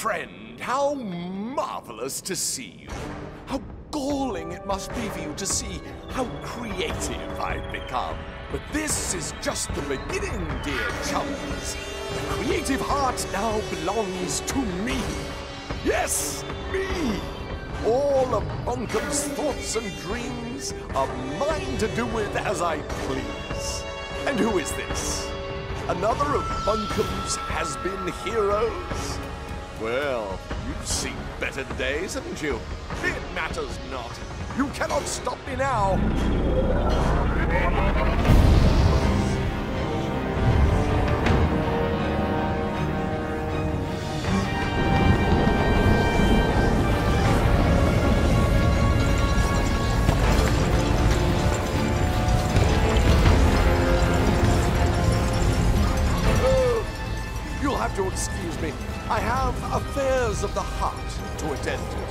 friend, how marvelous to see you. How galling it must be for you to see how creative I've become. But this is just the beginning, dear chums. The creative heart now belongs to me. Yes, me! All of Bunkum's thoughts and dreams are mine to do with as I please. And who is this? Another of Bunkum's has-been heroes? Well, you've seen better days, haven't you? It matters not. You cannot stop me now. Have to excuse me. I have affairs of the heart to attend to.